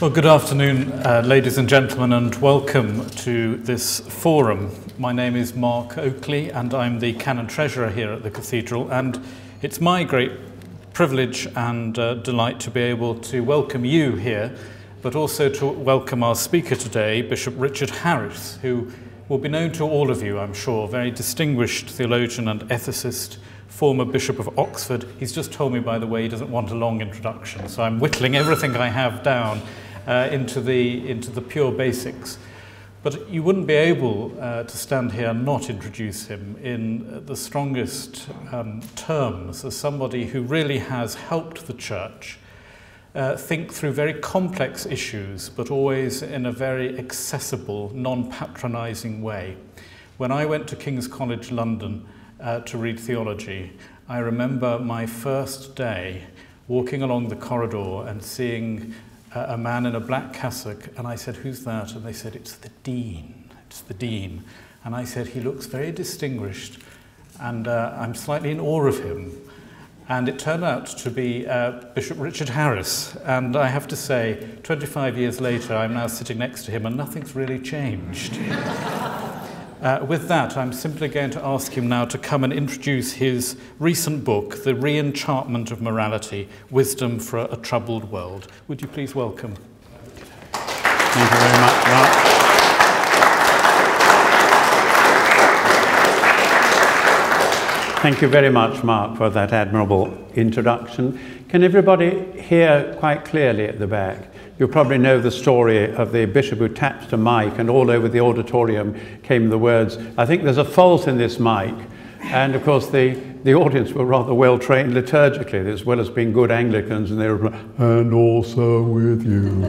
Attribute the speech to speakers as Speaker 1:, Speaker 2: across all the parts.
Speaker 1: Well, good afternoon, uh, ladies and gentlemen, and welcome to this forum. My name is Mark Oakley, and I'm the Canon Treasurer here at the Cathedral. And it's my great privilege and uh, delight to be able to welcome you here, but also to welcome our speaker today, Bishop Richard Harries, who will be known to all of you, I'm sure, very distinguished theologian and ethicist former Bishop of Oxford. He's just told me, by the way, he doesn't want a long introduction, so I'm whittling everything I have down uh, into, the, into the pure basics. But you wouldn't be able uh, to stand here and not introduce him in the strongest um, terms as somebody who really has helped the church uh, think through very complex issues, but always in a very accessible, non patronizing way. When I went to King's College London uh, to read theology, I remember my first day walking along the corridor and seeing a man in a black cassock, and I said, Who's that? And they said, It's the Dean. It's the Dean. And I said, He looks very distinguished, and uh, I'm slightly in awe of him. And it turned out to be uh, Bishop Richard Harries. And I have to say, 25 years later, I'm now sitting next to him, and nothing's really changed. Uh, with that, I'm simply going to ask him now to come and introduce his recent book, The Reenchantment of Morality Wisdom for a Troubled World. Would you please welcome?
Speaker 2: Thank you very much, Mark. Thank you very much, Mark, for that admirable introduction. Can everybody hear quite clearly at the back? You probably know the story of the bishop who tapped a mic, and all over the auditorium came the words, I think there's a fault in this mic. And of course, the, the audience were rather well trained liturgically, as well as being good Anglicans, and they were, and also with you.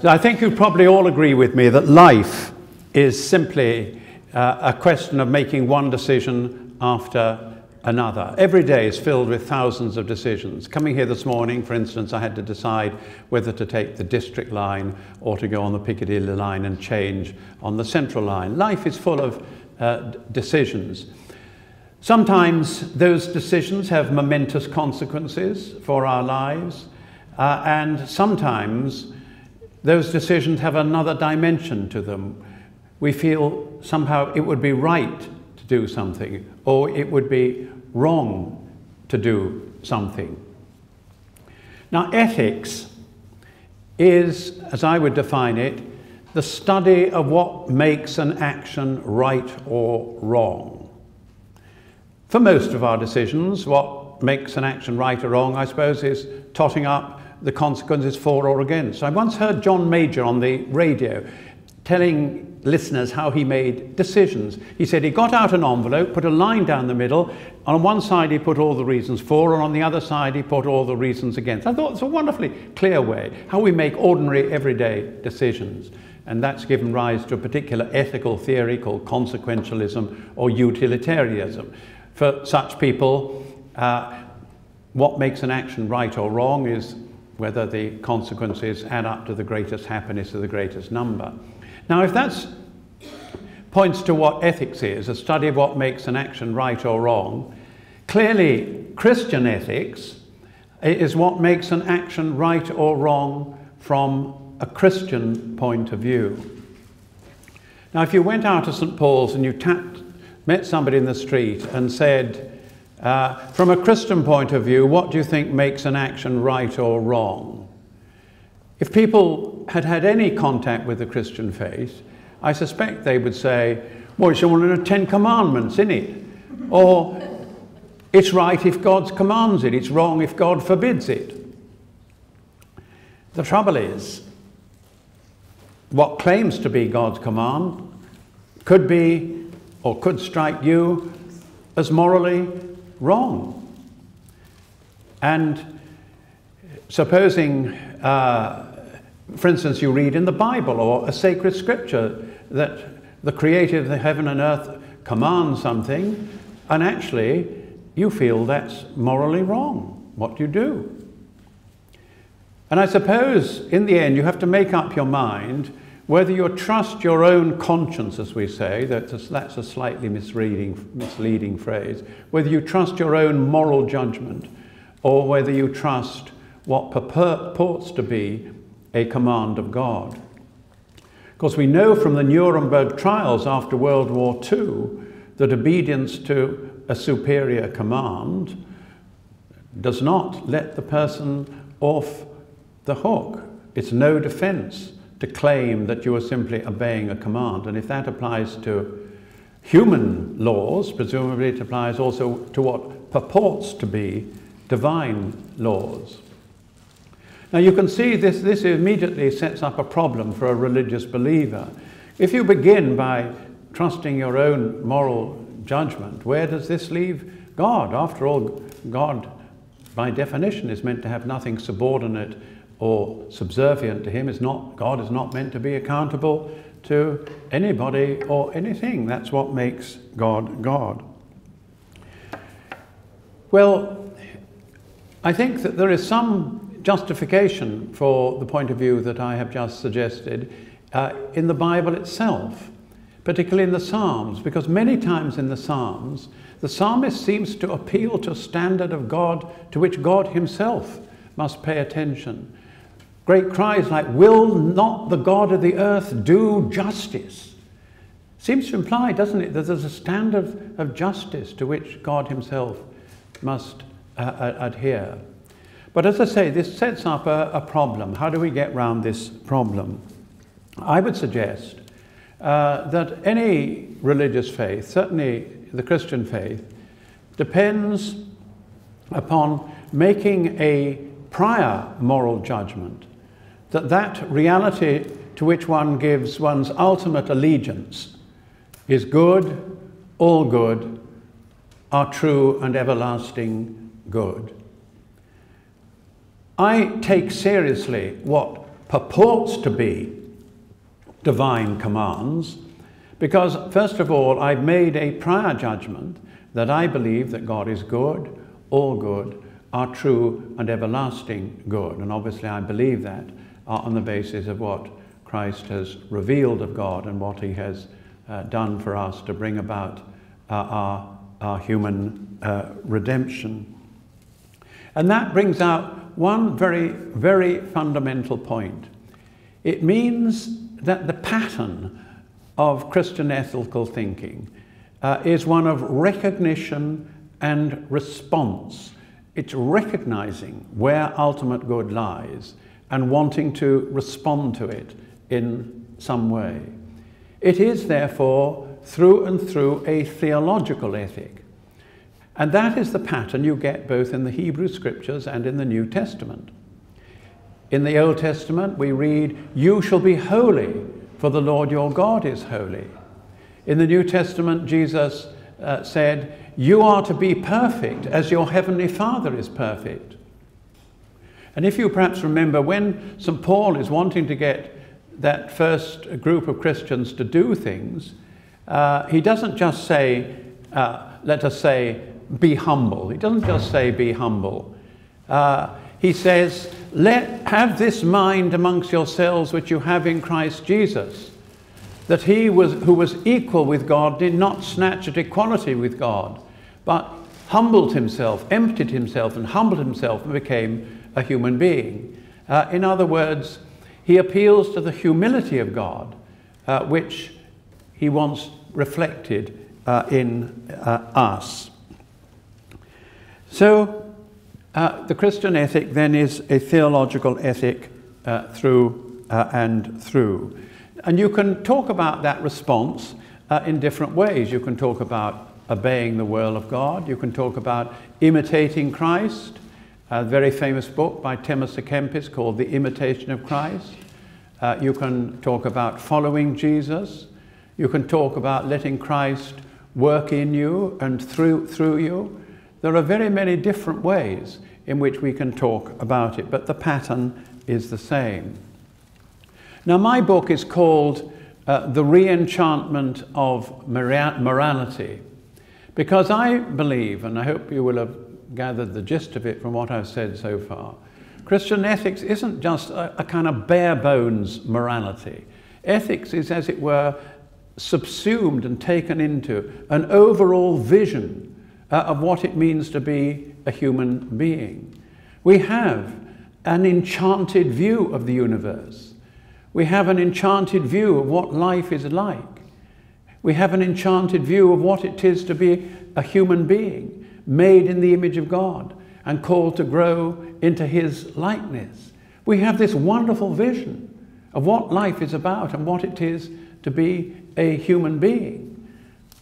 Speaker 2: so I think you probably all agree with me that life is simply uh, a question of making one decision after another. Every day is filled with thousands of decisions. Coming here this morning, for instance, I had to decide whether to take the district line or to go on the Piccadilly line and change on the central line. Life is full of uh, decisions. Sometimes those decisions have momentous consequences for our lives, uh, and sometimes those decisions have another dimension to them. We feel somehow it would be right to do something, or it would be wrong to do something. Now, ethics is, as I would define it, the study of what makes an action right or wrong. For most of our decisions, what makes an action right or wrong, I suppose, is totting up the consequences for or against. I once heard John Major on the radio telling listeners how he made decisions. He said he got out an envelope, put a line down the middle. On one side, he put all the reasons for, and on the other side, he put all the reasons against. I thought it's a wonderfully clear way how we make ordinary, everyday decisions. And that's given rise to a particular ethical theory called consequentialism or utilitarianism. For such people, uh, what makes an action right or wrong is whether the consequences add up to the greatest happiness of the greatest number. Now, if that points to what ethics is, a study of what makes an action right or wrong, clearly Christian ethics is what makes an action right or wrong from a Christian point of view. Now, if you went out to St. Paul's and you tapped, met somebody in the street and said, uh, from a Christian point of view, what do you think makes an action right or wrong? If people had had any contact with the Christian faith, I suspect they would say, well, it's one of the Ten Commandments, isn't it? Or, it's right if God commands it, it's wrong if God forbids it. The trouble is, what claims to be God's command could be or could strike you as morally wrong. And supposing uh, for instance, you read in the Bible or a sacred scripture that the creator of the heaven and earth commands something, and actually you feel that's morally wrong. What do you do? And I suppose in the end you have to make up your mind whether you trust your own conscience, as we say, that's a, that's a slightly misleading, misleading phrase, whether you trust your own moral judgment or whether you trust what purports to be a command of God. Because we know from the Nuremberg trials after World War II that obedience to a superior command does not let the person off the hook. It's no defense to claim that you are simply obeying a command. And if that applies to human laws, presumably it applies also to what purports to be divine laws. Now you can see this, this immediately sets up a problem for a religious believer. If you begin by trusting your own moral judgment, where does this leave God? After all, God, by definition, is meant to have nothing subordinate or subservient to him. Is not, God is not meant to be accountable to anybody or anything. That's what makes God God. Well, I think that there is some justification for the point of view that I have just suggested uh, in the Bible itself, particularly in the Psalms, because many times in the Psalms, the psalmist seems to appeal to a standard of God to which God himself must pay attention. Great cries like, Will not the God of the earth do justice? Seems to imply, doesn't it, that there's a standard of justice to which God Himself must uh, uh, adhere. But as I say, this sets up a, a, problem. How do we get round this problem? I would suggest uh, that any religious faith, certainly the Christian faith, depends upon making a prior moral judgment that that reality to which one gives one's ultimate allegiance is good, all good, are true and everlasting good. I take seriously what purports to be divine commands because, first of all, I've made a prior judgment that I believe that God is good, all good, are true and everlasting good. And obviously, I believe that on the basis of what Christ has revealed of God and what he has uh, done for us to bring about uh, our, our human uh, redemption. And that brings out one very, very fundamental point. It means that the pattern of Christian ethical thinking uh, is one of recognition and response. It's recognizing where ultimate good lies and wanting to respond to it in some way. It is, therefore, through and through a theological ethic. And that is the pattern you get both in the Hebrew Scriptures and in the New Testament. In the Old Testament, we read, You shall be holy, for the Lord your God is holy. In the New Testament, Jesus uh, said, You are to be perfect as your heavenly Father is perfect. And if you perhaps remember, when St. Paul is wanting to get that first group of Christians to do things, uh, he doesn't just say, uh, let us say, be humble. He doesn't just say, be humble. Uh, he says, let have this mind amongst yourselves which you have in Christ Jesus, that he was, who was equal with God did not snatch at equality with God, but humbled himself, emptied himself, and humbled himself and became a human being. Uh, in other words, he appeals to the humility of God, uh, which he wants reflected uh, in uh, us. So, uh, the Christian ethic then is a theological ethic uh, through and through. And you can talk about that response in different ways. You can talk about obeying the will of God, you can talk about imitating Christ, a very famous book by Thomas à Kempis called The Imitation of Christ. Uh, you can talk about following Jesus. You can talk about letting Christ work in you and through, through you. There are very many different ways in which we can talk about it, but the pattern is the same. Now, my book is called uh, The Reenchantment of Morality because I believe, and I hope you will have gathered the gist of it from what I've said so far. Christian ethics isn't just a, a kind of bare bones morality. Ethics is, as it were, subsumed and taken into an overall vision uh, of what it means to be a human being. We have an enchanted view of the universe. We have an enchanted view of what life is like. We have an enchanted view of what it is to be a human being, made in the image of God and called to grow into his likeness. We have this wonderful vision of what life is about and what it is to be a human being.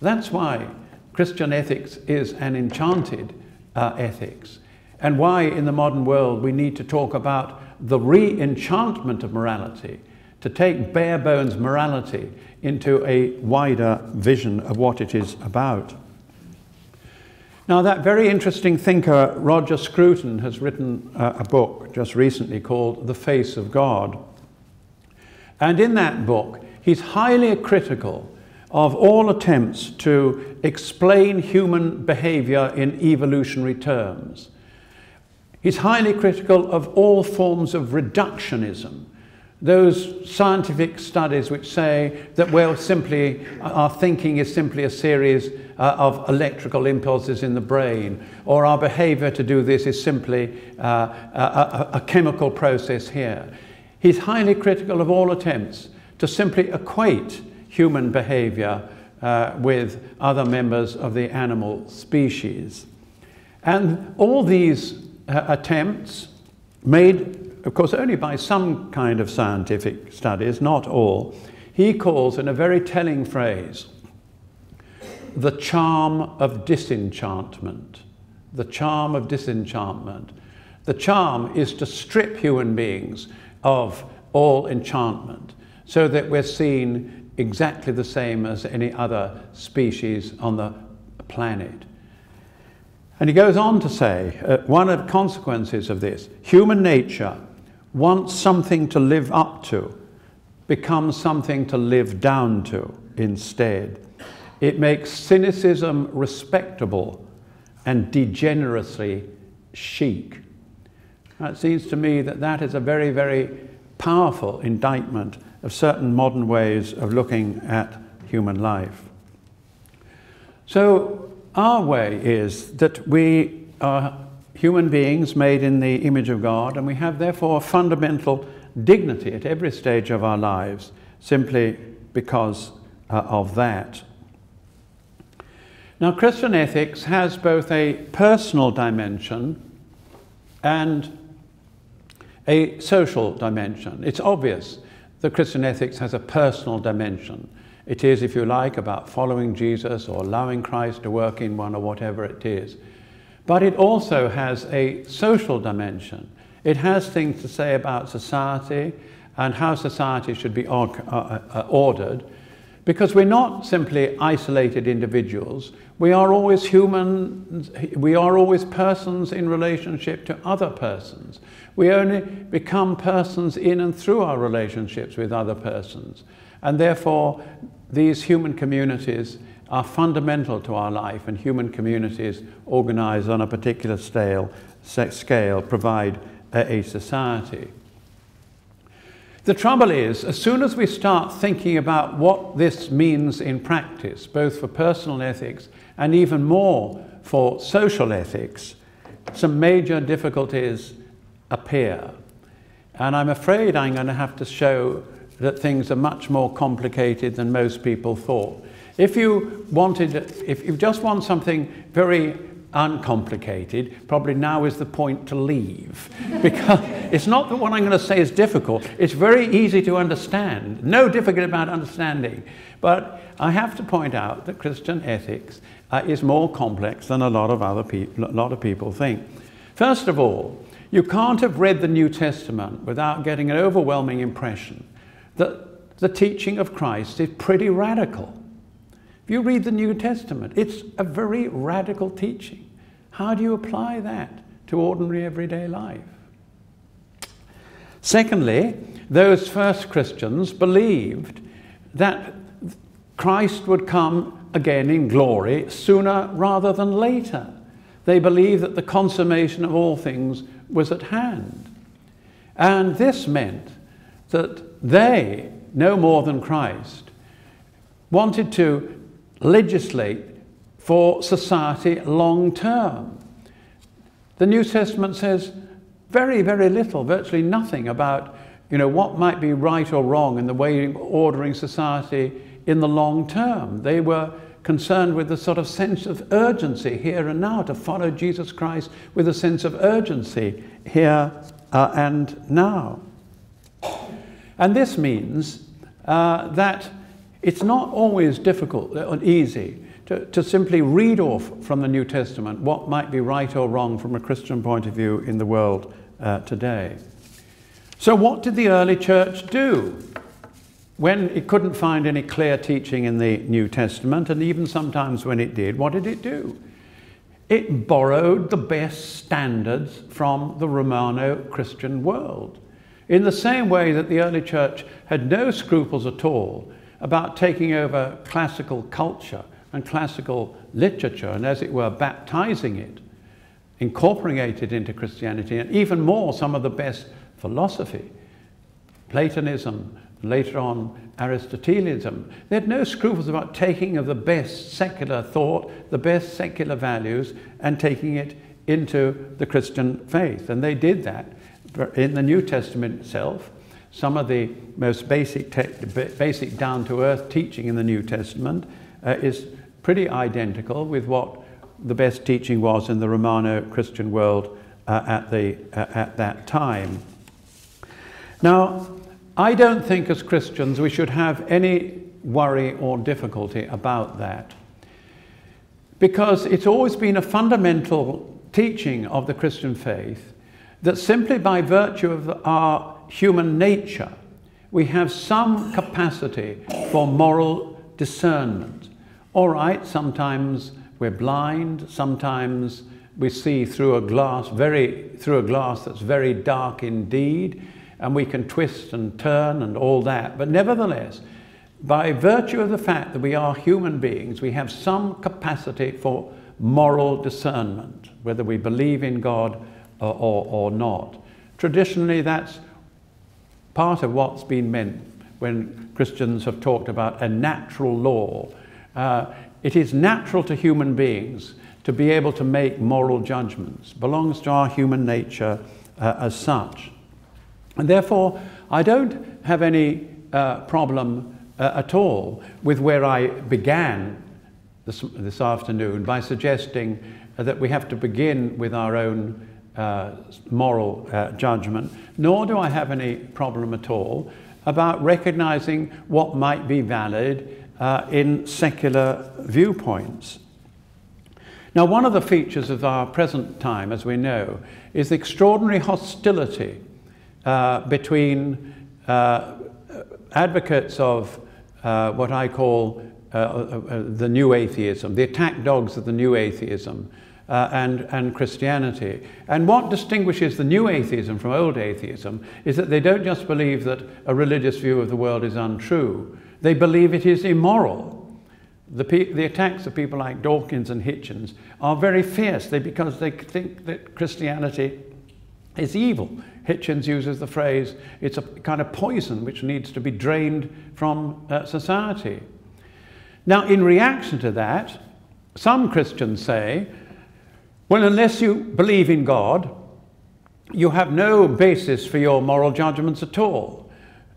Speaker 2: That's why Christian ethics is an enchanted uh, ethics, and why in the modern world we need to talk about the re enchantment of morality, to take bare bones morality into a wider vision of what it is about. Now, that very interesting thinker, Roger Scruton, has written uh, a book just recently called The Face of God. And in that book, he's highly critical of all attempts to explain human behavior in evolutionary terms. He's highly critical of all forms of reductionism, those scientific studies which say that we're simply, our thinking is simply a series uh, of electrical impulses in the brain, or our behavior to do this is simply uh, a, a, a chemical process here. He's highly critical of all attempts to simply equate human behavior uh, with other members of the animal species. And all these uh, attempts, made, of course, only by some kind of scientific studies, not all, he calls in a very telling phrase the charm of disenchantment. The charm of disenchantment. The charm is to strip human beings of all enchantment so that we're seen exactly the same as any other species on the planet. And he goes on to say, uh, one of the consequences of this, human nature wants something to live up to, becomes something to live down to instead. It makes cynicism respectable and degeneracy chic. It seems to me that that is a very, very powerful indictment of certain modern ways of looking at human life. So, our way is that we are human beings made in the image of God, and we have therefore a fundamental dignity at every stage of our lives simply because uh, of that. Now, Christian ethics has both a personal dimension and a social dimension. It's obvious that Christian ethics has a personal dimension. It is, if you like, about following Jesus or allowing Christ to work in one or whatever it is. But it also has a social dimension. It has things to say about society and how society should be uh, uh, ordered because we're not simply isolated individuals. We are always humans, we are always persons in relationship to other persons. We only become persons in and through our relationships with other persons. And therefore, these human communities are fundamental to our life, and human communities organized on a particular scale, scale provide a society. The trouble is, as soon as we start thinking about what this means in practice, both for personal ethics and even more for social ethics, some major difficulties appear. And I'm afraid I'm going to have to show that things are much more complicated than most people thought. If you wanted, if you just want something very uncomplicated, probably now is the point to leave. Because it's not that what I'm going to say is difficult, it's very easy to understand. No difficult about understanding. But I have to point out that Christian ethics uh, is more complex than a lot of other a lot of people think. First of all, you can't have read the New Testament without getting an overwhelming impression that the teaching of Christ is pretty radical. If you read the New Testament, it's a very radical teaching. How do you apply that to ordinary everyday life? Secondly, those first Christians believed that Christ would come again in glory sooner rather than later. They believed that the consummation of all things was at hand. And this meant that they, no more than Christ, wanted to legislate for society long term. The New Testament says very, very little, virtually nothing about you know, what might be right or wrong in the way of ordering society in the long term. They were concerned with the sort of sense of urgency here and now, to follow Jesus Christ with a sense of urgency here uh, and now. And this means uh, that it's not always difficult or easy to, to simply read off from the New Testament what might be right or wrong from a Christian point of view in the world uh, today. So, what did the early church do? When it couldn't find any clear teaching in the New Testament, and even sometimes when it did, what did it do? It borrowed the best standards from the Romano Christian world. In the same way that the early church had no scruples at all about taking over classical culture and classical literature and, as it were, baptizing it, incorporating it into Christianity, and even more, some of the best philosophy, Platonism, later on Aristotelianism. They had no scruples about taking of the best secular thought, the best secular values, and taking it into the Christian faith. And they did that in the New Testament itself. Some of the most basic, basic down to earth teaching in the New Testament uh, is pretty identical with what the best teaching was in the Romano Christian world uh, at, the, uh, at that time. Now, I don't think as Christians we should have any worry or difficulty about that. Because it's always been a fundamental teaching of the Christian faith that simply by virtue of our human nature, we have some capacity for moral discernment. All right, sometimes we're blind, sometimes we see through a glass very through a glass that's very dark indeed and we can twist and turn and all that. But nevertheless, by virtue of the fact that we are human beings, we have some capacity for moral discernment, whether we believe in God or, or, or not. Traditionally, that's part of what's been meant when Christians have talked about a natural law. Uh, it is natural to human beings to be able to make moral judgments, belongs to our human nature uh, as such. And therefore, I don't have any uh, problem uh, at all with where I began this, this afternoon by suggesting that we have to begin with our own uh, moral uh, judgment, nor do I have any problem at all about recognizing what might be valid uh, in secular viewpoints. Now, one of the features of our present time, as we know, is the extraordinary hostility uh, between uh, advocates of uh, what I call uh, uh, the new atheism, the attack dogs of the new atheism, and, and Christianity. And what distinguishes the new atheism from old atheism is that they don't just believe that a religious view of the world is untrue, they believe it is immoral. The, the, attacks of people like Dawkins and Hitchens are very fierce they, because they think that Christianity is evil. Hitchens uses the phrase, it's a kind of poison which needs to be drained from uh, society. Now, in reaction to that, some Christians say, well, unless you believe in God, you have no basis for your moral judgments at all.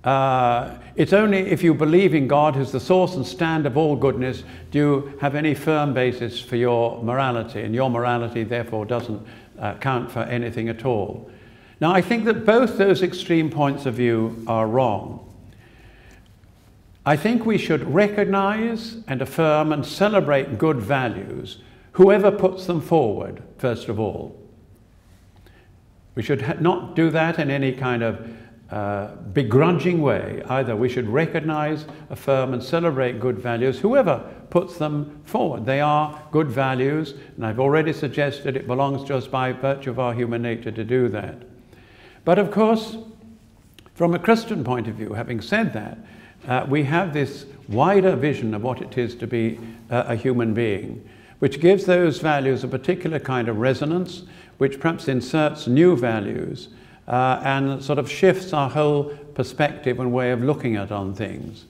Speaker 2: Uh, it's only if you believe in God, who's the source and stand of all goodness, do you have any firm basis for your morality, and your morality, therefore, doesn't uh, count for anything at all. Now, I think that both those extreme points of view are wrong. I think we should recognize and affirm and celebrate good values, whoever puts them forward, first of all. We should not do that in any kind of uh, begrudging way either. We should recognize, affirm, and celebrate good values, whoever puts them forward. They are good values, and I've already suggested it belongs to us by virtue of our human nature to do that. But of course, from a Christian point of view, having said that, uh, we have this wider vision of what it is to be uh, a human being, which gives those values a particular kind of resonance, which perhaps inserts new values uh, and sort of shifts our whole perspective and way of looking at on things.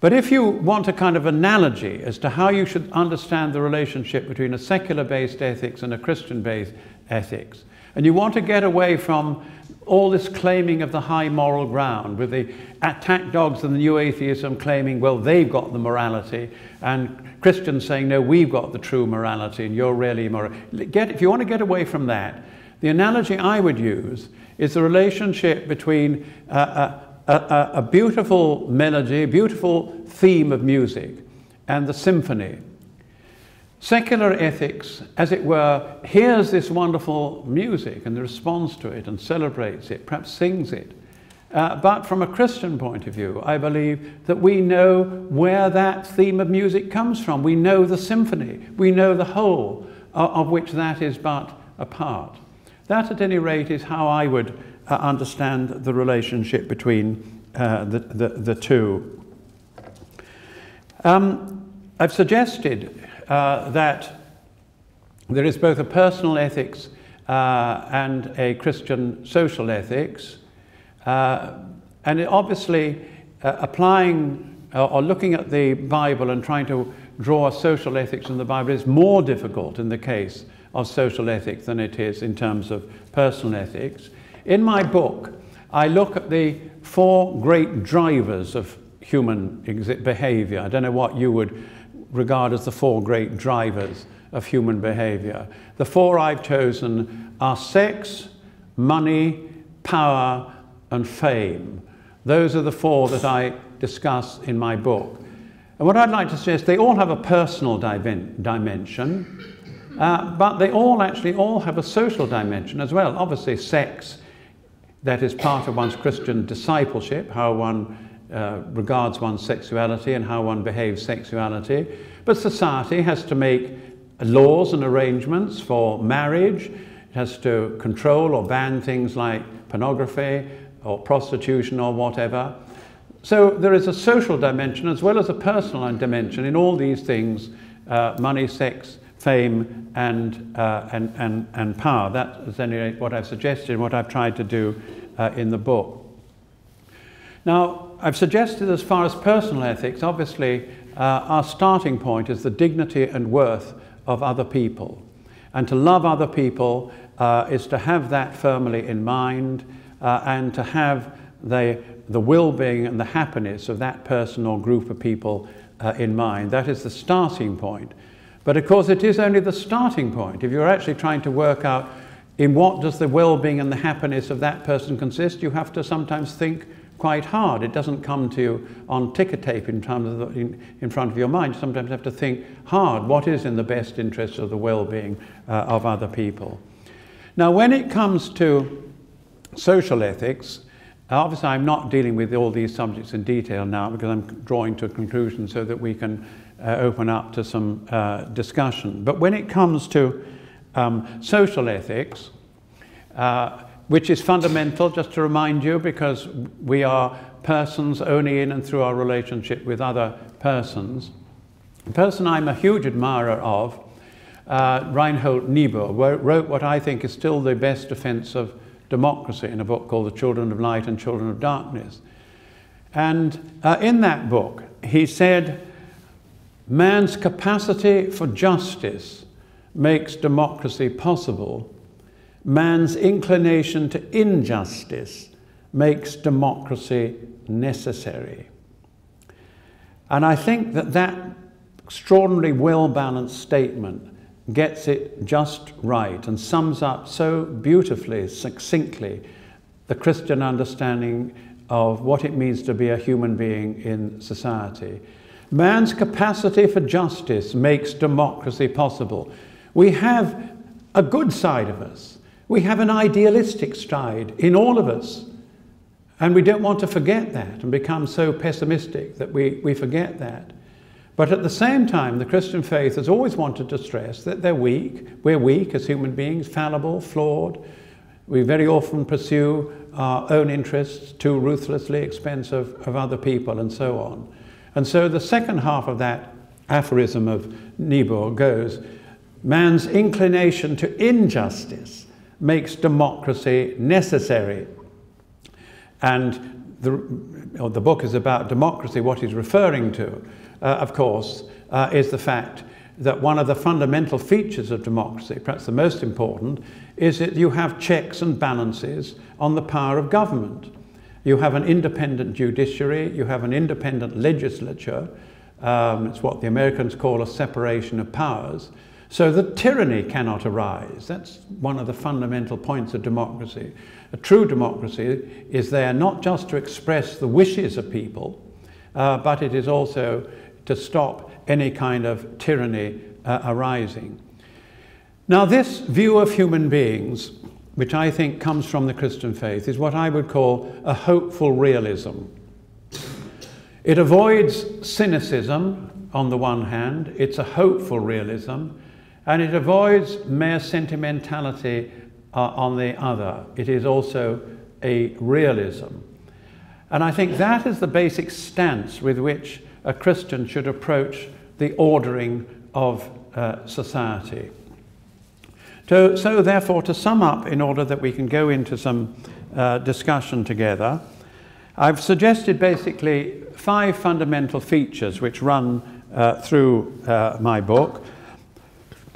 Speaker 2: But if you want a kind of analogy as to how you should understand the relationship between a secular based ethics and a Christian based ethics, And you want to get away from all this claiming of the high moral ground, with the attack dogs and the new atheism claiming, well, they've got the morality, and Christians saying, no, we've got the true morality, and you're really moral. Get, if you want to get away from that, the analogy I would use is the relationship between a, a, a beautiful melody, a beautiful theme of music, and the symphony. Secular ethics, as it were, hears this wonderful music and responds to it and celebrates it, perhaps sings it. Uh, but from a Christian point of view, I believe that we know where that theme of music comes from. We know the symphony. We know the whole, of which that is but a part. That, at any rate, is how I would uh, understand the relationship between uh, the, the, the, two. Um, I've suggested uh, that there is both a personal ethics uh, and a Christian social ethics. Uh, and obviously, uh, applying or looking at the Bible and trying to draw social ethics from the Bible is more difficult in the case of social ethics than it is in terms of personal ethics. In my book, I look at the four great drivers of human behavior. I don't know what you would regard as the four great drivers of human behavior. The four I've chosen are sex, money, power, and fame. Those are the four that I discuss in my book. And what I'd like to suggest, they all have a personal dimension, uh, but they all actually all have a social dimension as well. Obviously, sex, that is part of one's Christian discipleship, how one uh, regards one's sexuality and how one behaves sexuality. But society has to make laws and arrangements for marriage. It has to control or ban things like pornography or prostitution or whatever. So there is a social dimension as well as a personal dimension in all these things, uh, money, sex, fame, and, uh, and, and, and power. That is anyway what I've suggested, and what I've tried to do uh, in the book. Now, I've suggested as far as personal ethics, obviously, uh, our starting point is the dignity and worth of other people. And to love other people uh, is to have that firmly in mind uh, and to have the, the well being and the happiness of that person or group of people uh, in mind. That is the starting point. But of course, it is only the starting point. If you're actually trying to work out in what does the well being and the happiness of that person consist, you have to sometimes think quite hard. It doesn't come to you on ticker tape in, the, in, in, front of your mind. You sometimes have to think hard what is in the best interest of the well being uh, of other people. Now, when it comes to social ethics, obviously I'm not dealing with all these subjects in detail now because I'm drawing to a conclusion so that we can uh, open up to some uh, discussion. But when it comes to um, social ethics, uh, which is fundamental, just to remind you, because we are persons only in and through our relationship with other persons. The person I'm a huge admirer of, uh, Reinhold Niebuhr, wrote what I think is still the best defense of democracy in a book called The Children of Light and Children of Darkness. And uh, in that book, he said, Man's capacity for justice makes democracy possible man's inclination to injustice makes democracy necessary. And I think that that extraordinarily well balanced statement gets it just right and sums up so beautifully, succinctly, the Christian understanding of what it means to be a human being in society. Man's capacity for justice makes democracy possible. We have a good side of us. We have an idealistic side in all of us. And we don't want to forget that and become so pessimistic that we, we forget that. But at the same time, the Christian faith has always wanted to stress that they're weak. We're weak as human beings, fallible, flawed. We very often pursue our own interests too ruthlessly, expense of, of other people, and so on. And so the second half of that aphorism of Niebuhr goes man's inclination to injustice makes democracy necessary. And the, the book is about democracy. What he's referring to, uh, of course, uh, is the fact that one of the fundamental features of democracy, perhaps the most important, is that you have checks and balances on the power of government. You have an independent judiciary, you have an independent legislature. Um, it's what the Americans call a separation of powers. So that tyranny cannot arise. That's one of the fundamental points of democracy. A true democracy is there not just to express the wishes of people, uh, but it is also to stop any kind of tyranny uh, arising. Now, this view of human beings, which I think comes from the Christian faith, is what I would call a hopeful realism. It avoids cynicism on the one hand, it's a hopeful realism, and it avoids mere sentimentality uh, on the other. It is also a realism. And I think that is the basic stance with which a Christian should approach the ordering of uh, society. To, so, therefore, to sum up, in order that we can go into some uh, discussion together, I've suggested basically five fundamental features which run uh, through uh, my book.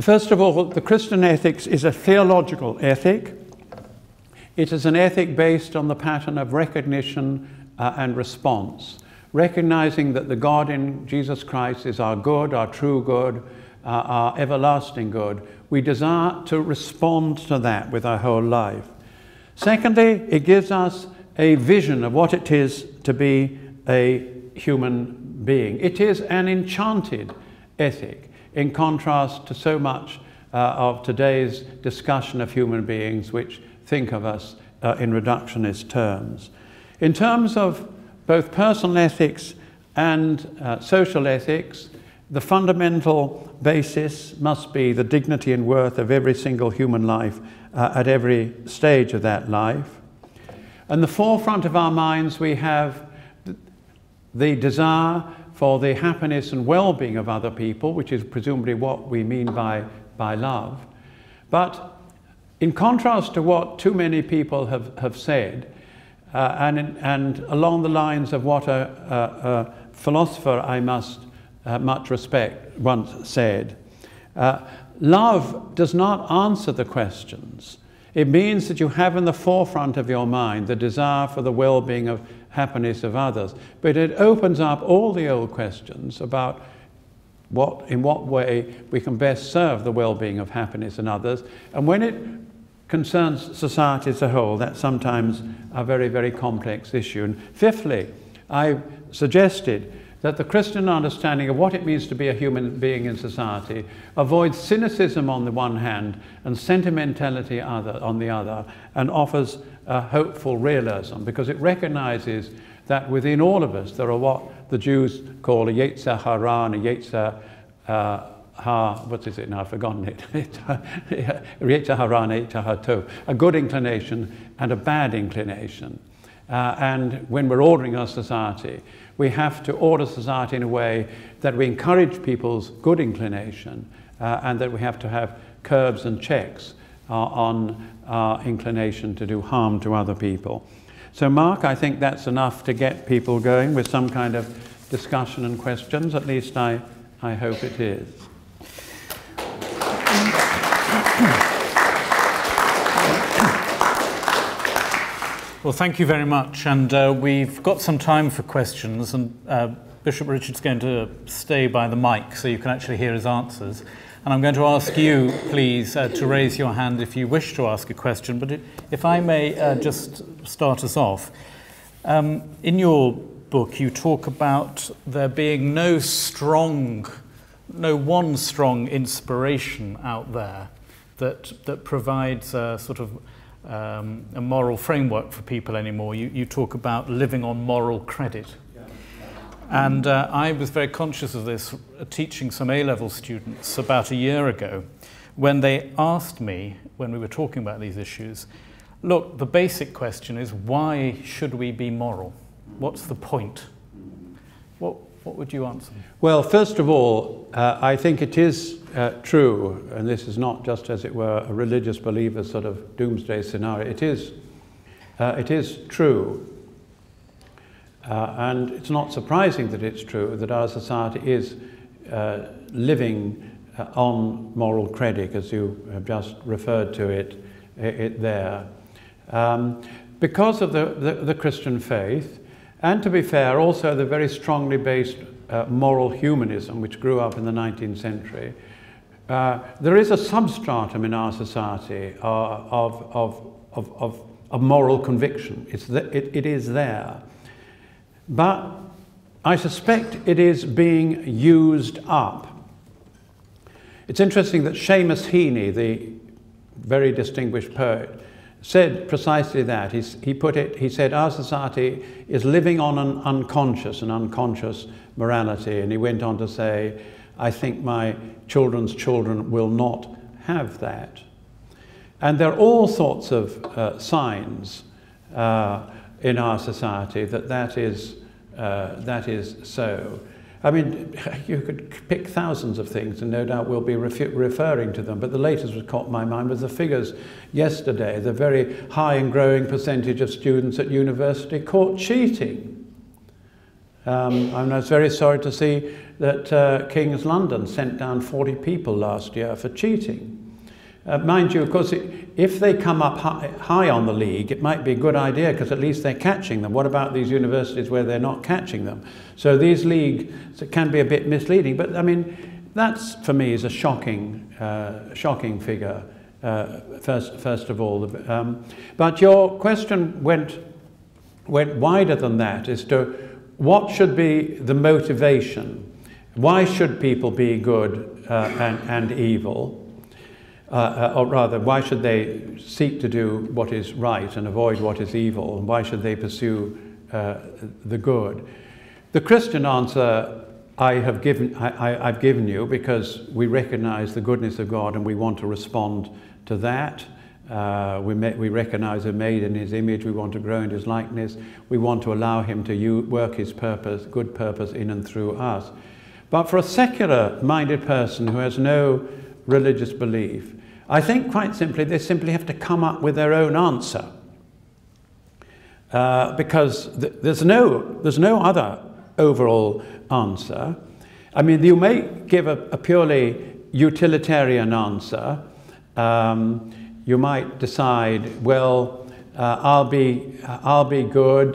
Speaker 2: First of all, the Christian ethics is a theological ethic. It is an ethic based on the pattern of recognition uh, and response, recognizing that the God in Jesus Christ is our good, our true good, uh, our everlasting good. We desire to respond to that with our whole life. Secondly, it gives us a vision of what it is to be a human being. It is an enchanted ethic in contrast to so much uh, of today's discussion of human beings which think of us uh, in reductionist terms. In terms of both personal ethics and uh, social ethics, the fundamental basis must be the dignity and worth of every single human life uh, at every stage of that life. And the forefront of our minds, we have the desire for the happiness and well being of other people, which is presumably what we mean by, by love. But in contrast to what too many people have, have said, uh, and, and along the lines of what a, a, a philosopher I must uh, much respect once said, uh, love does not answer the questions. It means that you have in the forefront of your mind the desire for the well being of happiness of others. But it opens up all the old questions about what, in what way we can best serve the well-being of happiness in others. And when it concerns society as a whole, that's sometimes a very, very complex issue. And fifthly, I suggested that the Christian understanding of what it means to be a human being in society avoids cynicism on the one hand and sentimentality other, on the other, and offers a hopeful realism because it recognizes that within all of us there are what the Jews call a Yetzer Hara and a Yetzer uh, Ha, what is it now? I've forgotten it. Yetzer Hara and Yetzer Hatov, a good inclination and a bad inclination. Uh, and when we're ordering our society, we have to order society in a way that we encourage people's good inclination uh, and that we have to have curbs and checks uh, on our inclination to do harm to other people. So, Mark, I think that's enough to get people going with some kind of discussion and questions. At least I, I hope it is.
Speaker 1: Well, thank you very much. And uh, we've got some time for questions. And uh, Bishop Richard's going to stay by the mic so you can actually hear his answers. And I'm going to ask you, please, uh, to raise your hand if you wish to ask a question. But if I may uh, just start us off. Um, in your book, you talk about there being no strong, no one strong inspiration out there that, that provides a sort of um, a moral framework for people anymore. You, you talk about living on moral credit. And uh, I was very conscious of this uh, teaching some A level students about a year ago when they asked me, when we were talking about these issues, look, the basic question is why should we be moral? What's the point? What, what would you answer?
Speaker 2: Well, first of all, uh, I think it is uh, true, and this is not just as it were a religious believer sort of doomsday scenario, it is, uh, it is true uh, and it's not surprising that it's true that our society is uh, living uh, on moral credit, as you have just referred to it, it there. Um, because of the, the, the, Christian faith, and to be fair, also the very strongly based uh, moral humanism which grew up in the 19th century, uh, there is a substratum in our society uh, of, of, of, of, of moral conviction. It's the, it, it is there. But I suspect it is being used up. It's interesting that Seamus Heaney, the very distinguished poet, said precisely that. He's, he put it, he said, our society is living on an unconscious, an unconscious morality. And he went on to say, I think my children's children will not have that. And there are all sorts of uh, signs uh, in our society that that is, uh, that is so. I mean, you could pick thousands of things, and no doubt we'll be referring to them, but the latest that caught my mind was the figures yesterday, the very high and growing percentage of students at university caught cheating. Um, I was very sorry to see that uh, King's London sent down 40 people last year for cheating. Uh, mind you, of course, it, if they come up high, high, on the league, it might be a good idea because at least they're catching them. What about these universities where they're not catching them? So these leagues can be a bit misleading. But I mean, that's for me is a shocking, uh, shocking figure. Uh, first, first of all, um, but your question went went wider than that as to what should be the motivation. Why should people be good uh, and, and evil? Uh, uh, or rather, why should they seek to do what is right and avoid what is evil? And why should they pursue uh, the good? The Christian answer I have given, I, have given you because we recognize the goodness of God and we want to respond to that. Uh, we, may, we recognize we're made in his image. We want to grow in his likeness. We want to allow him to work his purpose, good purpose in and through us. But for a secular minded person who has no religious belief, I think quite simply they simply have to come up with their own answer. Uh, because th there's, no, there's no other overall answer. I mean, you may give a, a purely utilitarian answer. Um, you might decide, well, uh, I'll, be, I'll be good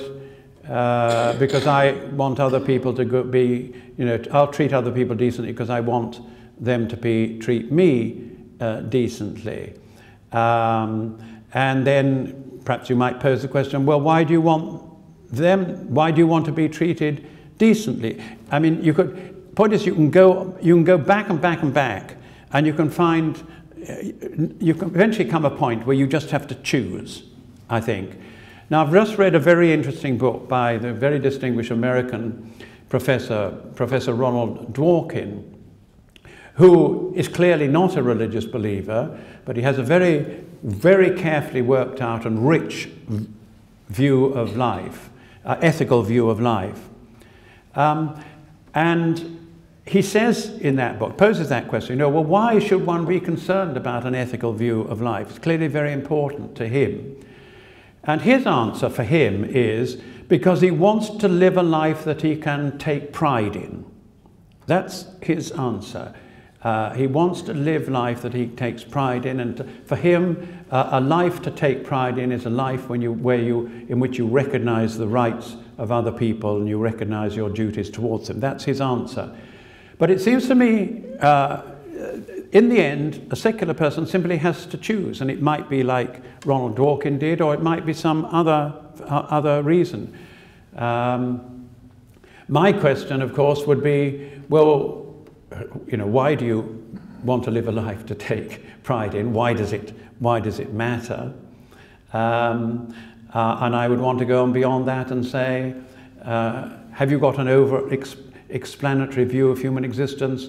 Speaker 2: uh, because I want other people to go, be, you know, I'll treat other people decently because I want them to be, treat me uh, decently. Um, and then perhaps you might pose the question, well, why do you want them, why do you want to be treated decently? I mean, you could, point is you can go, you can go back and back and back, and you can find, uh, you can eventually come a point where you just have to choose, I think. Now, I've just read a very interesting book by the very distinguished American professor, Professor Ronald Dworkin, who is clearly not a religious believer, but he has a very, very carefully worked out and rich view of life, uh, ethical view of life. Um, and he says in that book, poses that question, you know, well, why should one be concerned about an ethical view of life? It's clearly very important to him. And his answer for him is because he wants to live a life that he can take pride in. That's his answer. Uh, he wants to live life that he takes pride in, and to, for him, uh, a life to take pride in is a life when you, where you, in which you recognize the rights of other people and you recognize your duties towards them. That's his answer. But it seems to me, uh, in the end, a secular person simply has to choose, and it might be like Ronald Dworkin did, or it might be some other, uh, other reason. Um, my question, of course, would be well, you know, why do you want to live a life to take pride in? Why does it, why does it matter? Um, uh, and I would want to go on beyond that and say, uh, have you got an over explanatory view of human existence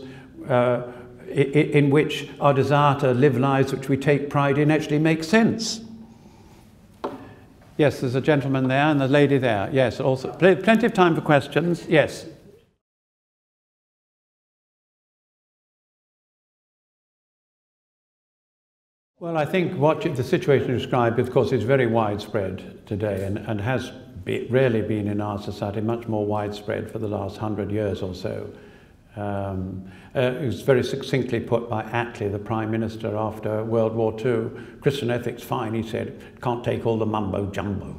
Speaker 2: uh, in, which our desire to live lives which we take pride in actually makes sense? Yes, there's a gentleman there and a lady there. Yes, also plenty of time for questions. Yes. Well, I think what the situation described, of course, is very widespread today and, and has be, rarely been in our society, much more widespread for the last hundred years or so. Um, uh, it was very succinctly put by Attlee, the Prime Minister after World War II. Christian ethics, fine, he said, can't take all the mumbo jumbo.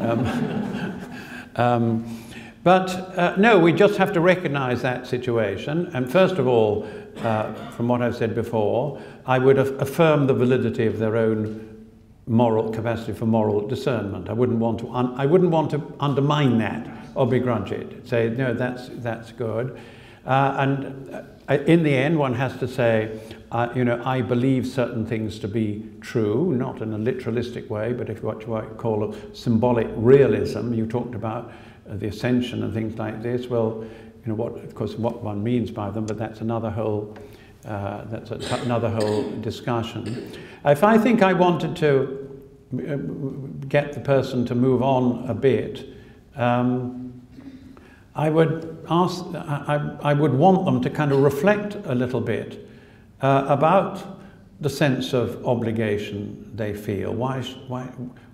Speaker 2: Um, um, but uh, no, we just have to recognize that situation. And first of all, uh, from what I've said before, I would affirm the validity of their own moral capacity for moral discernment. I wouldn't want to, I wouldn't want to undermine that or begrudge it. Say, no, that's, that's good. Uh, and uh, in the end, one has to say, uh, you know, I believe certain things to be true, not in a literalistic way, but if what you might call a symbolic realism, you talked about uh, the ascension and things like this. Well, you know, what, of course, what one means by them, but that's another whole, uh, that's another whole discussion. If I think I wanted to uh, get the person to move on a bit, um, I would ask, I, I would want them to kind of reflect a little bit uh, about the sense of obligation they feel. Why, why,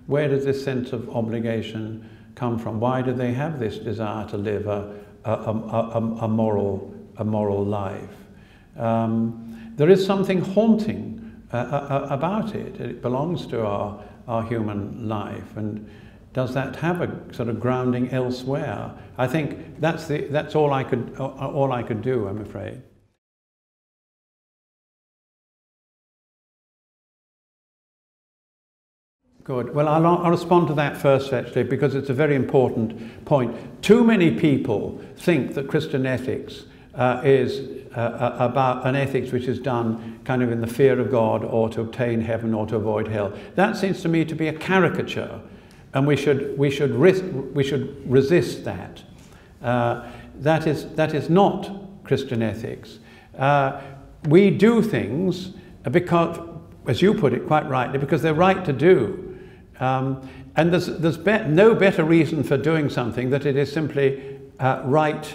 Speaker 2: where does this sense of obligation come from? Why do they have this desire to live a, a, a, a moral, a moral life? Um, there is something haunting uh, uh, about it. It belongs to our, our human life. And does that have a sort of grounding elsewhere? I think that's, the, that's all, I could, all I could do, I'm afraid. Good. Well, I'll, I'll, respond to that first, actually, because it's a very important point. Too many people think that Christian ethics uh, is uh, uh about an ethics which is done kind of in the fear of God or to obtain heaven or to avoid hell. That seems to me to be a caricature and we should, we should, we should resist that. Uh, that, is, that is not Christian ethics. Uh, we do things because, as you put it quite rightly, because they're right to do. Um, and there's, there's be no better reason for doing something that it is simply uh, right,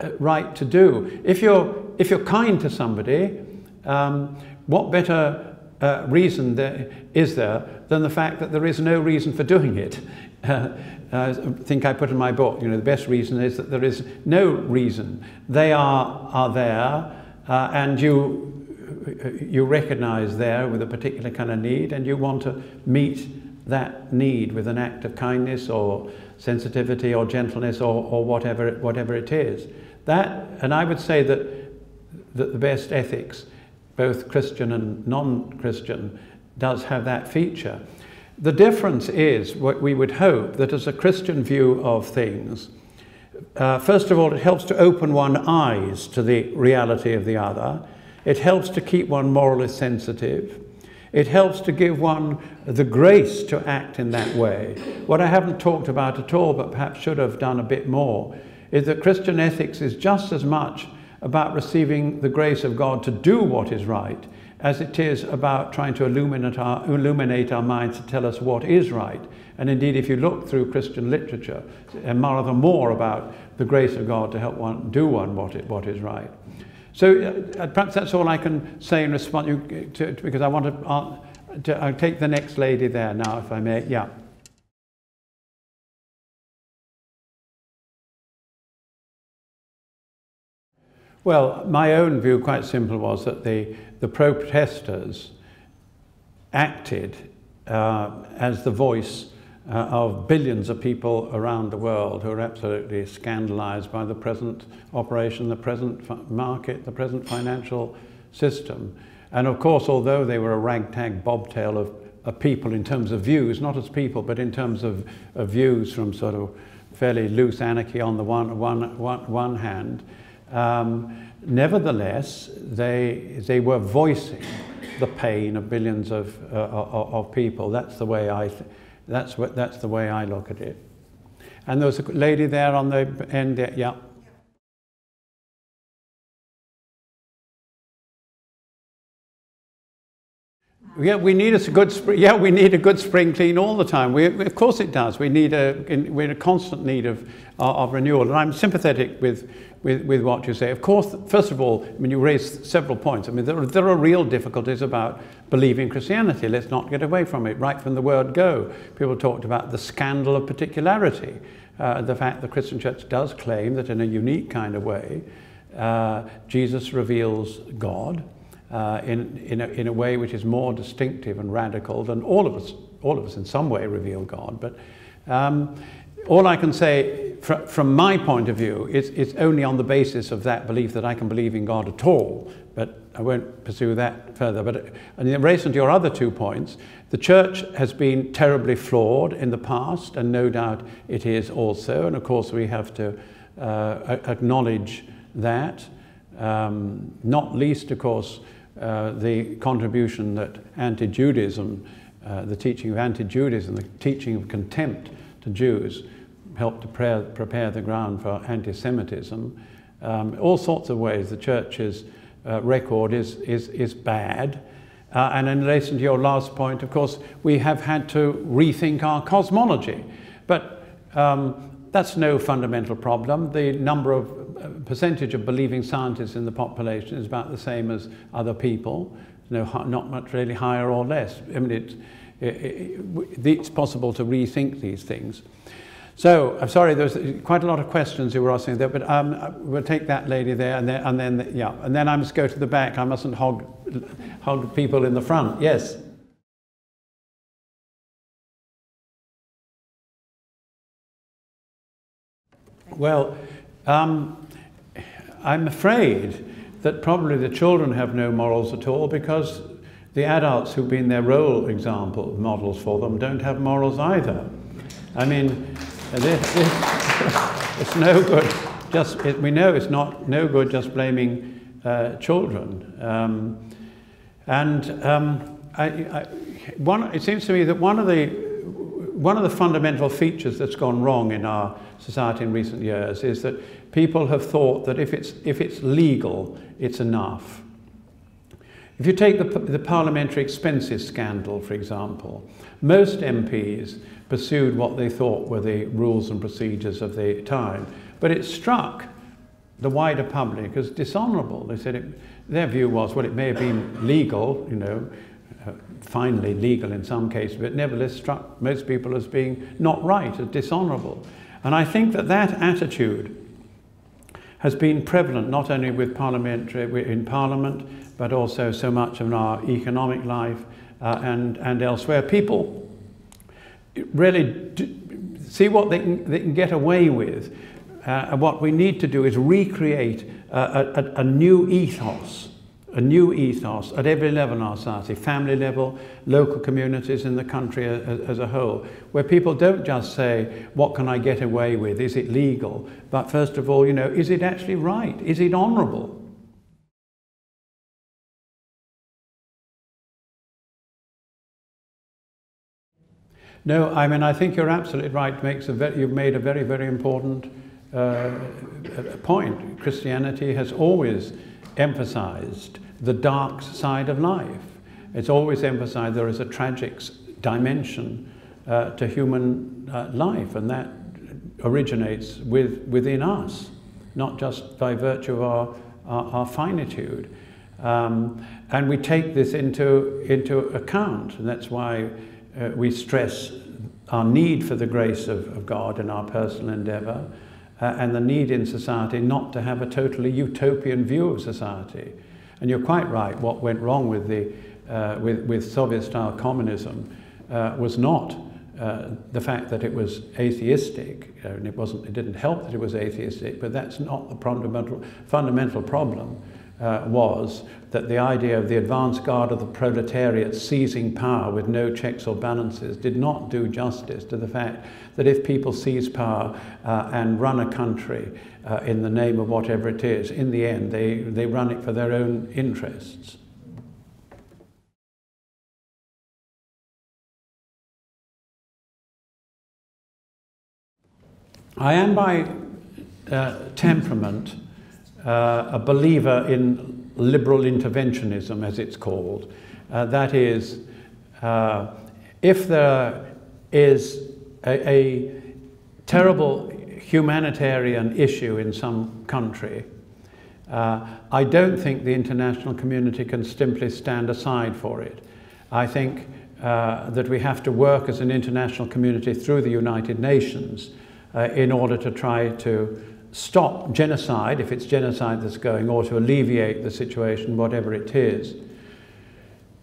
Speaker 2: uh, right to do. If you're, if you're kind to somebody, um, what better uh, reason there is there than the fact that there is no reason for doing it. Uh, I think I put in my book, you know, the best reason is that there is no reason. They are, are there uh, and you, you recognize there with a particular kind of need and you want to meet that need with an act of kindness or sensitivity or gentleness or, or whatever, whatever it is. That, and I would say that, that the best ethics both Christian and non-Christian, does have that feature. The difference is what we would hope that as a Christian view of things, uh, first of all, it helps to open one's eyes to the reality of the other. It helps to keep one morally sensitive. It helps to give one the grace to act in that way. What I haven't talked about at all, but perhaps should have done a bit more, is that Christian ethics is just as much about receiving the grace of God to do what is right as it is about trying to illuminate our, illuminate our minds to tell us what is right. And indeed, if you look through Christian literature, and rather more about the grace of God to help one do one what, it, what is right. So uh, perhaps that's all I can say in response to, to, because I want to, uh, to I'll take the next lady there now, if I may. Yeah. Well, my own view, quite simple, was that the, the protesters acted uh, as the voice uh, of billions of people around the world who are absolutely scandalized by the present operation, the present market, the present financial system. And of course, although they were a ragtag bobtail of, of people in terms of views, not as people, but in terms of, of views from sort of fairly loose anarchy on the one, one, one, one hand, um, nevertheless, they, they were voicing the pain of billions of, uh, of, people. That's the way I, that's, what, that's the way I look at it. And there was a lady there on the end there, yeah. Yeah, we need a good spring. Yeah, we need a good spring clean all the time. We, of course, it does. We need a. We're in a constant need of of renewal. And I'm sympathetic with with, with what you say. Of course, first of all, I mean, you raised several points. I mean, there are, there are real difficulties about believing Christianity. Let's not get away from it. Right from the word go, people talked about the scandal of particularity, uh, the fact the Christian church does claim that in a unique kind of way, uh, Jesus reveals God uh, in, in, a, in a way which is more distinctive and radical than all of us, all of us in some way reveal God. But um, all I can say fr from my point of view is it's only on the basis of that belief that I can believe in God at all. But I won't pursue that further. But in relation to your other two points, the church has been terribly flawed in the past, and no doubt it is also. And of course, we have to uh, acknowledge that. Um, not least, of course, uh, the contribution that anti Judaism, uh, the teaching of anti Judaism, the teaching of contempt to Jews, helped to prepare, prepare the ground for anti Semitism. Um, all sorts of ways the church's uh, record is, is, is bad. Uh, and in relation to your last point, of course, we have had to rethink our cosmology. But um, that's no fundamental problem. The number of uh, percentage of believing scientists in the population is about the same as other people. No, not much really higher or less. I mean, it, it, it, it's possible to rethink these things. So, I'm sorry, there's quite a lot of questions you were asking there, but um, we'll take that lady there, and then, and then, yeah, and then I must go to the back. I mustn't hog, hog people in the front. Yes. Well, um, I'm afraid that probably the children have no morals at all because the adults who've been their role example models for them don't have morals either. I mean, this, it's no good. Just it, we know it's not no good just blaming uh, children. Um, and um, I, I, one, it seems to me that one of the one of the fundamental features that's gone wrong in our society in recent years is that people have thought that if it's, if it's legal, it's enough. If you take the, the parliamentary expenses scandal, for example, most MPs pursued what they thought were the rules and procedures of the time, but it struck the wider public as dishonourable. They said it, their view was, well, it may have been legal, you know, uh, finally legal in some cases, but nevertheless struck most people as being not right, as dishonourable. And I think that that attitude has been prevalent not only with parliamentary in Parliament, but also so much of our economic life uh, and, and elsewhere. People really see what they can, they can get away with. Uh, and what we need to do is recreate uh, a, a, new ethos a new ethos at every level in our society, family level, local communities in the country as, as, a whole, where people don't just say, what can I get away with? Is it legal? But first of all, you know, is it actually right? Is it honourable? No, I mean, I think you're absolutely right. Makes a you've made a very, very important uh, point. Christianity has always emphasized the dark side of life. It's always emphasized there is a tragic dimension uh, to human uh, life, and that originates with, within us, not just by virtue of our, our, our finitude. Um, and we take this into, into account, and that's why uh, we stress our need for the grace of, of God in our personal endeavor, uh, and the need in society not to have a totally utopian view of society. And you're quite right, what went wrong with, the, uh, with, with Soviet-style communism uh, was not uh, the fact that it was atheistic, uh, and it, wasn't, it didn't help that it was atheistic, but that's not the fundamental, fundamental problem. Uh, was that the idea of the advance guard of the proletariat seizing power with no checks or balances did not do justice to the fact that if people seize power uh, and run a country uh, in the name of whatever it is, in the end they, they run it for their own interests. I am by uh, temperament uh, a believer in liberal interventionism, as it's called. Uh, that is, uh, if there is a, a, terrible humanitarian issue in some country, uh, I don't think the international community can simply stand aside for it. I think uh, that we have to work as an international community through the United Nations uh, in order to try to stop genocide, if it's genocide that's going, or to alleviate the situation, whatever it is.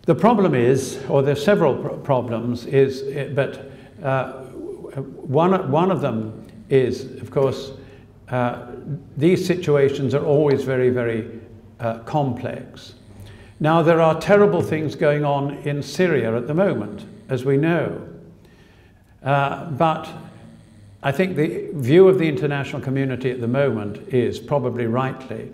Speaker 2: The problem is, or there's several problems, is, but uh, one, one of them is, of course, uh, these situations are always very, very uh, complex. Now, there are terrible things going on in Syria at the moment, as we know. Uh, but I think the view of the international community at the moment is, probably rightly,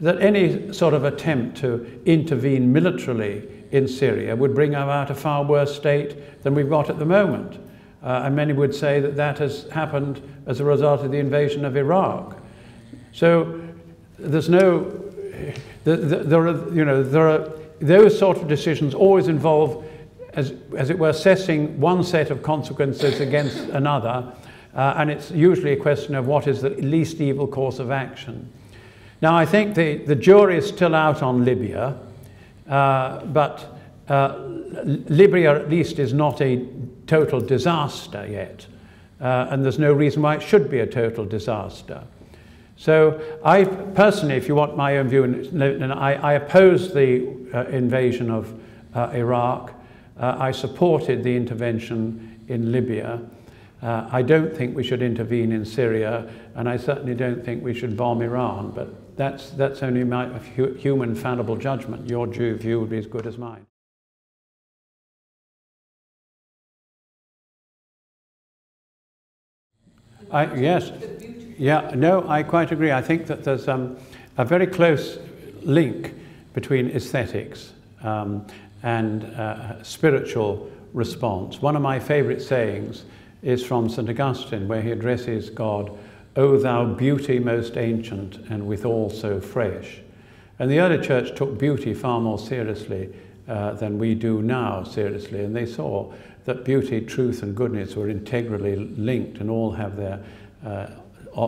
Speaker 2: that any sort of attempt to intervene militarily in Syria would bring about a far worse state than we've got at the moment. Uh, and many would say that that has happened as a result of the invasion of Iraq. So there's no, there are, you know, there are, those sort of decisions always involve, as, as it were, assessing one set of consequences against another, uh, and it's usually a question of what is the least evil course of action. Now, I think the, the jury is still out on Libya, uh, but uh, Libya at least is not a total disaster yet, uh, and there's no reason why it should be a total disaster. So I personally, if you want my own view, and I, I oppose the uh, invasion of uh, Iraq. I supported the intervention in Libya. Uh, I don't think we should intervene in Syria, and I certainly don't think we should bomb Iran, but that's, that's only my human fallible judgment. Your Jew view would be as good as mine. I, yes, yeah, no, I quite agree. I think that there's um, a very close link between aesthetics um, and uh, spiritual response. One of my favorite sayings is from St. Augustine, where he addresses God, O thou beauty most ancient and withal so fresh. And the early church took beauty far more seriously uh, than we do now seriously, and they saw that beauty, truth, and goodness were integrally linked and all have their uh,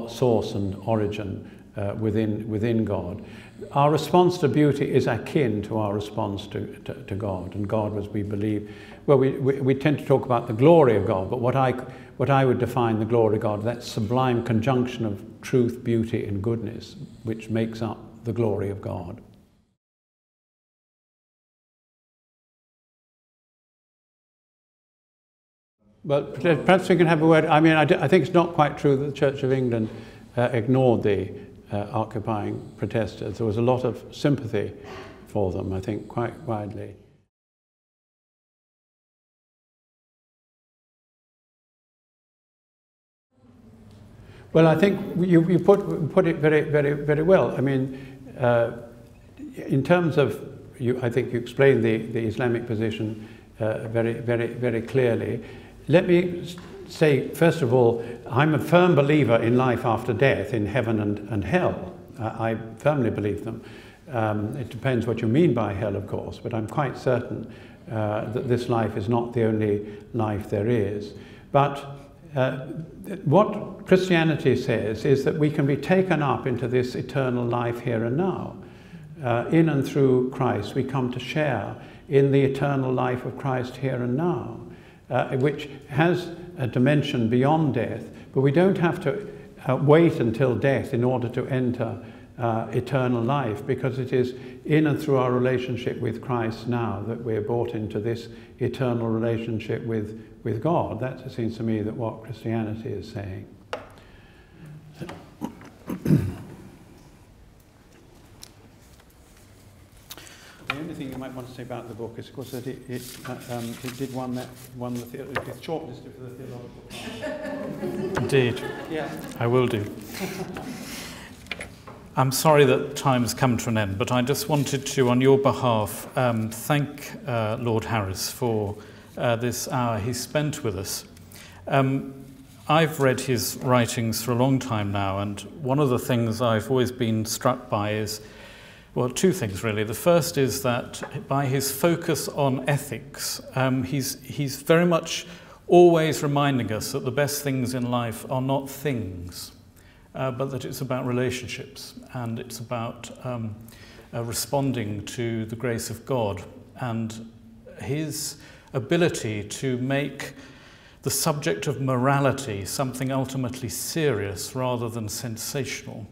Speaker 2: source and origin uh, within, within God. Our response to beauty is akin to our response to, to, to God. And God, as we believe, well, we, we, we, tend to talk about the glory of God, but what I, what I would define the glory of God, that sublime conjunction of truth, beauty, and goodness, which makes up the glory of God. Well, perhaps we can have a word. I mean, I, I think it's not quite true that the Church of England uh, ignored the uh, occupying protesters. There was a lot of sympathy for them, I think, quite widely. Well, I think you, you put, put it very, very, very well. I mean, uh, in terms of, you, I think you explained the, the Islamic position uh, very, very, very clearly. Let me say, first of all, I'm a firm believer in life after death, in heaven and, and hell. Uh, I firmly believe them. Um, it depends what you mean by hell, of course, but I'm quite certain uh, that this life is not the only life there is. But uh, what Christianity says is that we can be taken up into this eternal life here and now. Uh, in and through Christ, we come to share in the eternal life of Christ here and now uh, which has a dimension beyond death, but we don't have to uh, wait until death in order to enter uh, eternal life because it is in and through our relationship with Christ now that we're brought into this eternal relationship with, with God. That seems to me that what Christianity is saying. The only thing you might want to say about the book is, of course, that it, it, uh, um, it did one that won the, the it's shortlisted for the theological.
Speaker 1: Indeed.
Speaker 2: Yeah.
Speaker 1: I will do. I'm sorry that time has come to an end, but I just wanted to, on your behalf, um, thank uh, Lord Harries for uh, this hour he spent with us. Um, I've read his writings for a long time now, and one of the things I've always been struck by is well, two things really. The first is that by his focus on ethics, um, he's, he's very much always reminding us that the best things in life are not things, uh, but that it's about relationships and it's about um, uh, responding to the grace of God and his ability to make the subject of morality, something ultimately serious rather than sensational,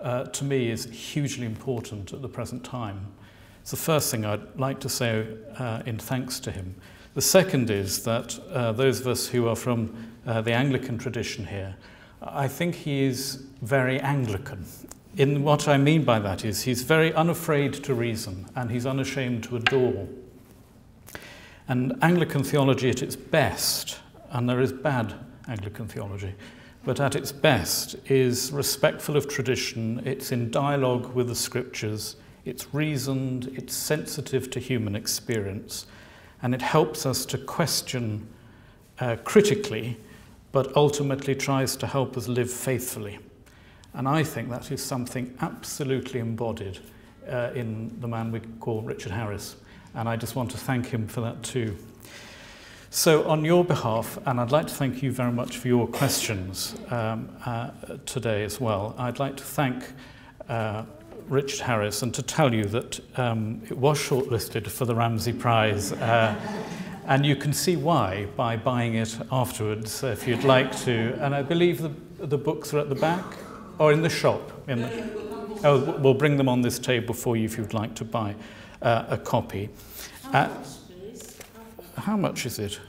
Speaker 1: uh, to me is hugely important at the present time. It's the first thing I'd like to say uh, in thanks to him. The second is that uh, those of us who are from uh, the Anglican tradition here, I think he is very Anglican. In what I mean by that is he's very unafraid to reason and he's unashamed to adore. And Anglican theology at its best, and there is bad Anglican theology, but at its best is respectful of tradition, it's in dialogue with the scriptures, it's reasoned, it's sensitive to human experience, and it helps us to question uh, critically, but ultimately tries to help us live faithfully. And I think that is something absolutely embodied uh, in the man we call Richard Harries. And I just want to thank him for that too. So, on your behalf, and I'd like to thank you very much for your questions um, uh, today as well, I'd like to thank uh, Richard Harries and to tell you that um, it was shortlisted for the Ramsey Prize. Uh, and you can see why by buying it afterwards if you'd like to. And I believe the, the books are at the back or in the shop. In the, oh, we'll bring them on this table for you if you'd like to buy uh, a copy.
Speaker 3: How much, please?
Speaker 1: How much is it?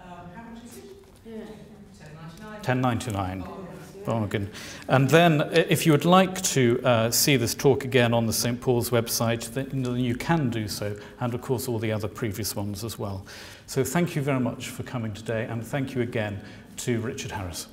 Speaker 4: Um, how much is it?
Speaker 3: Yeah.
Speaker 4: Ten ninety nine.
Speaker 1: 10.99 And then, if you would like to uh, see this talk again on the St Paul's website, then you can do so, and of course all the other previous ones as well. So thank you very much for coming today, and thank you again to Richard Harries.